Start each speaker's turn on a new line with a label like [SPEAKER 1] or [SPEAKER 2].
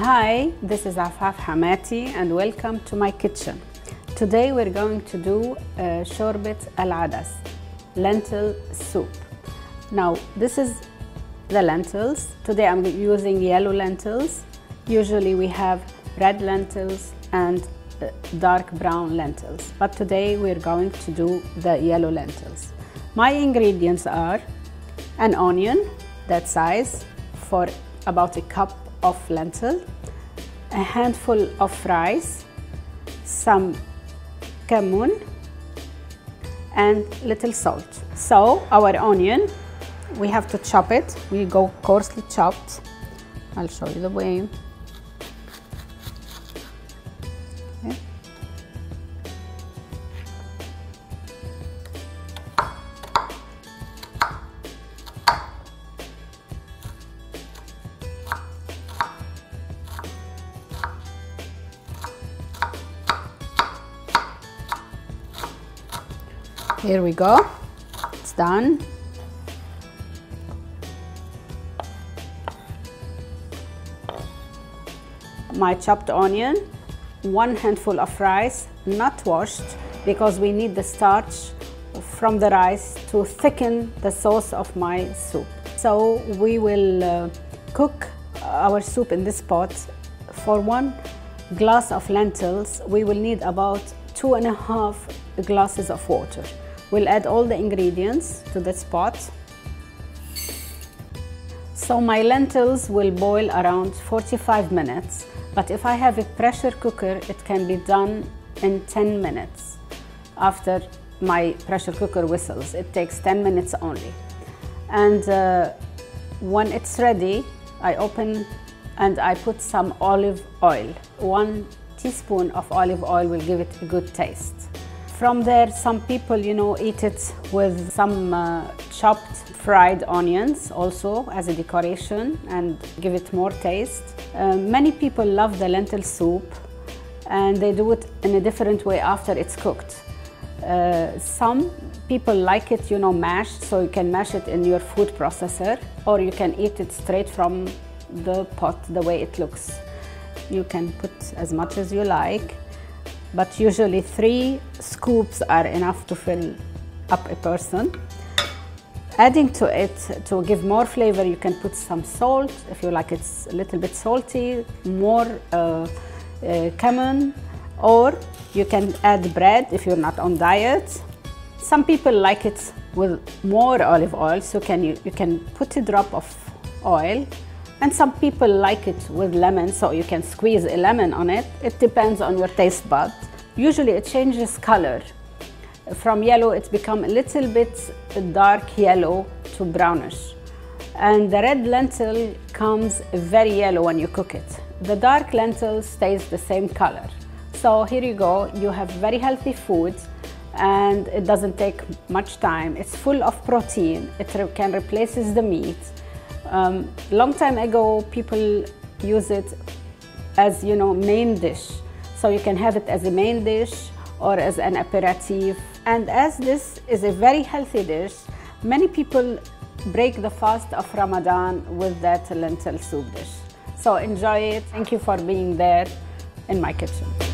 [SPEAKER 1] Hi, this is Afaf Hamati and welcome to my kitchen. Today we're going to do uh, shorbet al adas, lentil soup. Now this is the lentils. Today I'm using yellow lentils. Usually we have red lentils and uh, dark brown lentils, but today we're going to do the yellow lentils. My ingredients are an onion that size for about a cup of lentil, a handful of rice, some cumin, and little salt. So our onion, we have to chop it. We go coarsely chopped. I'll show you the way. Here we go. It's done. My chopped onion, one handful of rice, not washed because we need the starch from the rice to thicken the sauce of my soup. So we will uh, cook our soup in this pot. For one glass of lentils, we will need about two and a half glasses of water. We'll add all the ingredients to this pot. So my lentils will boil around 45 minutes, but if I have a pressure cooker, it can be done in 10 minutes. After my pressure cooker whistles, it takes 10 minutes only. And uh, when it's ready, I open and I put some olive oil. One teaspoon of olive oil will give it a good taste. From there, some people, you know, eat it with some uh, chopped fried onions also as a decoration and give it more taste. Uh, many people love the lentil soup and they do it in a different way after it's cooked. Uh, some people like it, you know, mashed, so you can mash it in your food processor or you can eat it straight from the pot the way it looks. You can put as much as you like but usually three scoops are enough to fill up a person. Adding to it to give more flavor, you can put some salt if you like it's a little bit salty, more uh, uh, cumin, or you can add bread if you're not on diet. Some people like it with more olive oil, so can you, you can put a drop of oil and some people like it with lemon, so you can squeeze a lemon on it. It depends on your taste bud. Usually it changes color. From yellow, it's become a little bit dark yellow to brownish. And the red lentil comes very yellow when you cook it. The dark lentil stays the same color. So here you go, you have very healthy food and it doesn't take much time. It's full of protein. It can replaces the meat. Um, long time ago, people use it as you know main dish, so you can have it as a main dish or as an aperitif. And as this is a very healthy dish, many people break the fast of Ramadan with that lentil soup dish. So enjoy it. Thank you for being there in my kitchen.